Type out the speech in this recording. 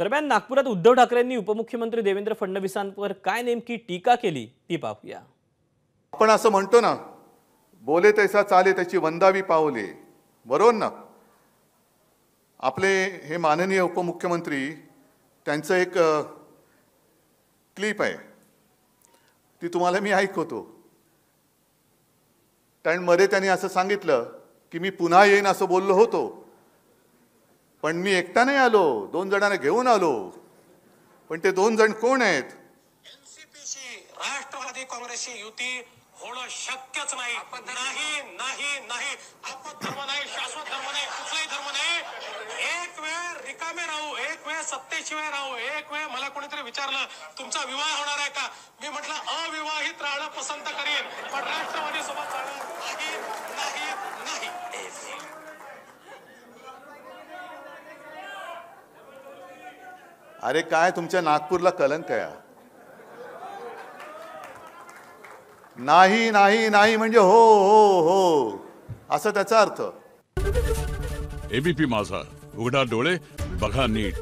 दरम्यान नागपुरात उद्धव ठाकरेंनी उपमुख्यमंत्री देवेंद्र फडणवीसांवर काय नेमकी टीका केली ती पाहूया. आपण असं म्हणतो ना बोले तैसा चाले त्याची वंदावी पावले. बरोबर ना? आपले हे माननीय उपमुख्यमंत्री त्यांचं एक क्लिप आहे. ती तुम्हाला मी ऐकवतो. कारण मध्ये त्यांनी असं सांगितलं की मी पुन्हा येईन असं बोललो होतो. पण मी एकटा नाही आलो. दोन जणांना घेऊन आलो. पण ते दोन जण कोण आहेत? एनसीपीशी राष्ट्रवादी काँग्रेसची युती होणं शक्यच नाही. नाही नाही. नाही आपत धर्म नाही शाश्वत धर्म नाही कुठलाही धर्म नाही. एक वेळ रिकामे राहू एक वेळ सत्तेशिवाय राहू एक वेळ मला कोणीतरी विचारलं तुमचा विवाह होणार आहे का? मी म्हटलं अविवाहित राहणं पसंत अरे काय तुमच्या नागपूरला कलंक आहे. नाही नाही नाही म्हणजे हो हो हो. असं त्याचा अर्थ. एबीपी माझा. उघडा डोळे बघा नीट.